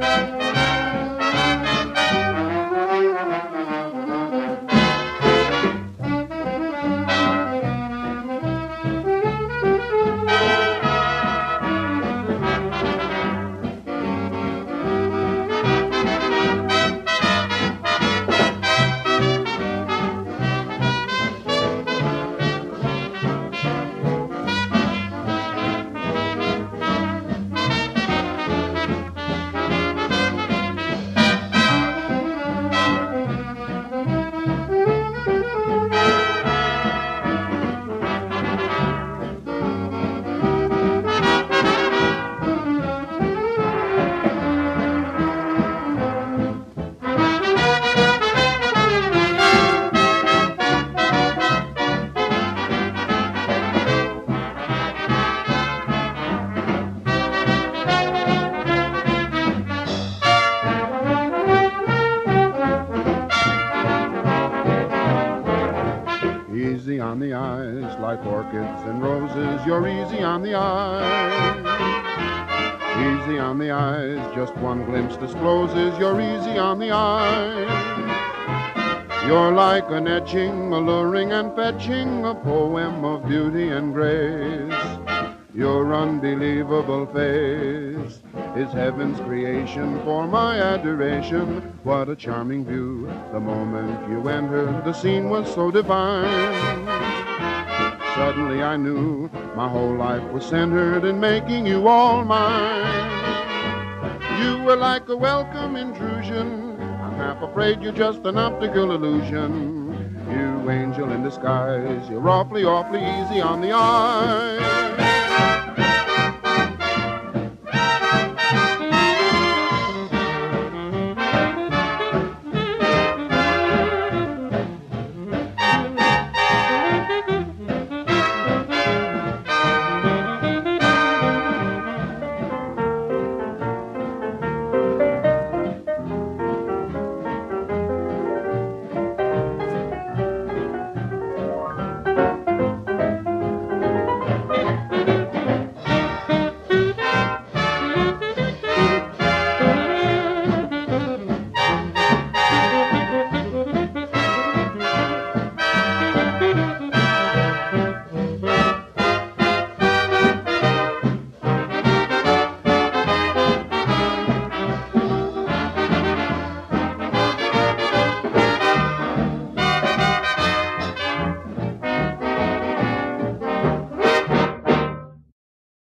Música Easy on the eyes, like orchids and roses, you're easy on the eyes. Easy on the eyes, just one glimpse discloses you're easy on the eyes. You're like an etching, alluring and fetching, a poem of beauty and grace. Your unbelievable face is heaven's creation for my adoration. What a charming view. The moment you entered, the scene was so divine. Suddenly I knew my whole life was centered in making you all mine. You were like a welcome intrusion. I'm half afraid you're just an optical illusion. You angel in disguise, you're awfully, awfully easy on the eyes.